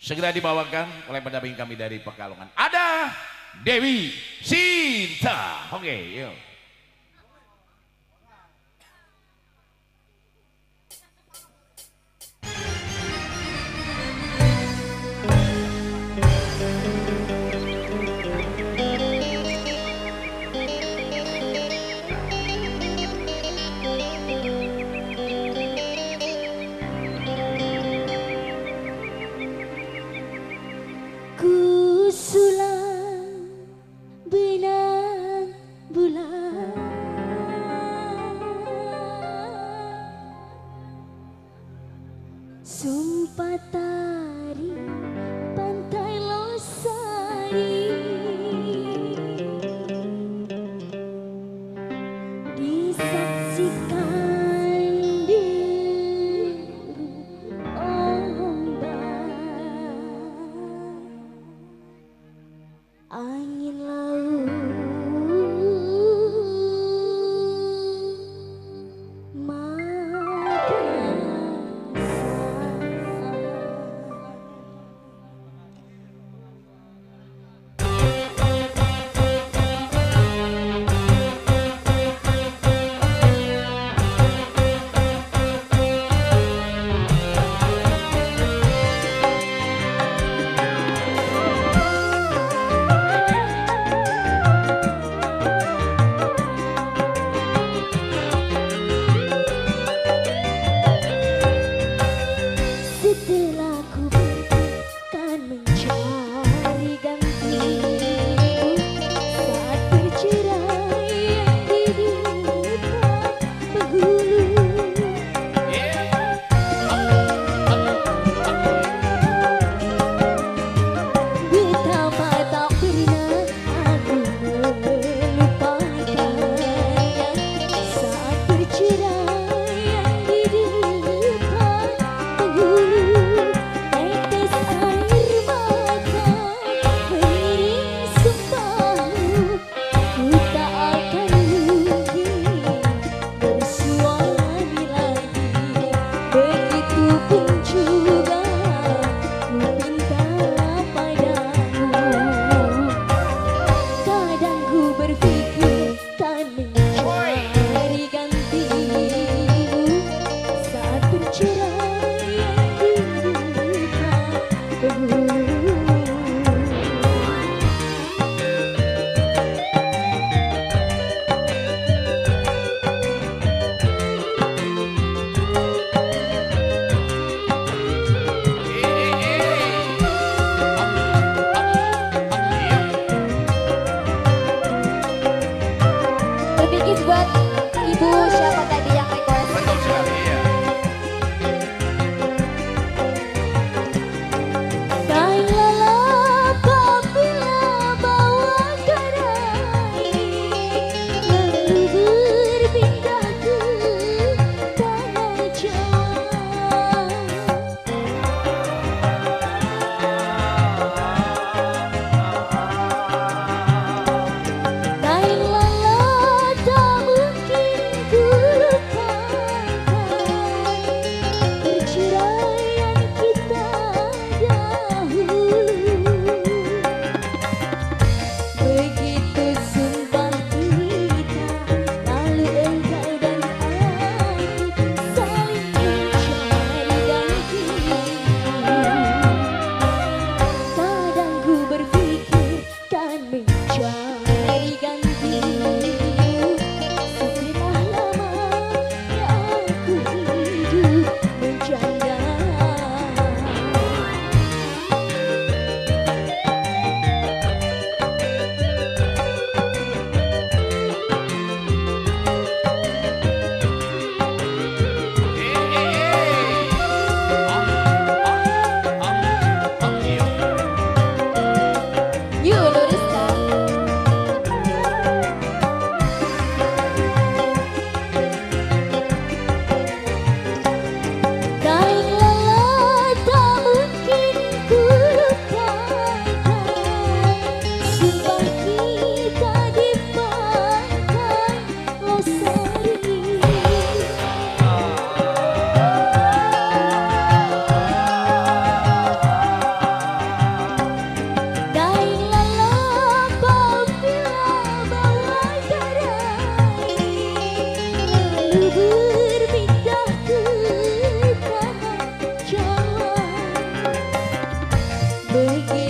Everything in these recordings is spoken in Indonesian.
Segera dibawakan oleh pendamping kami dari Pekalongan. Ada Dewi Sinta. Oke, yuk. Losari Porque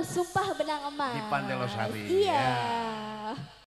sumpah benang emas. Di Pantai Losari. Iya. Ya.